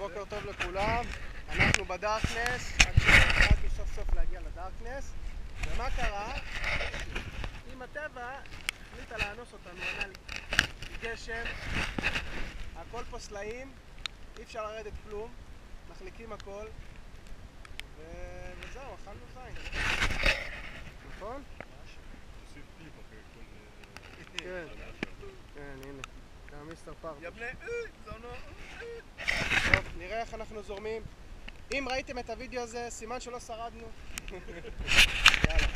בוקר טוב לכולם, אנחנו בדארקנס, עד שהתחלתי סוף סוף להגיע לדארקנס ומה קרה? אם הטבע החליטה לאנוס אותנו, ענה לי גשם, הכל פה סלעים, אי אפשר לרדת כלום, מחליקים הכל ו... וזהו, אכלנו זין נכון? כן, כן, הנה, גם מיסטר פארק יא בני... זונו... איך אנחנו זורמים. אם ראיתם את הוידאו הזה, סימן שלא שרדנו. יאללה,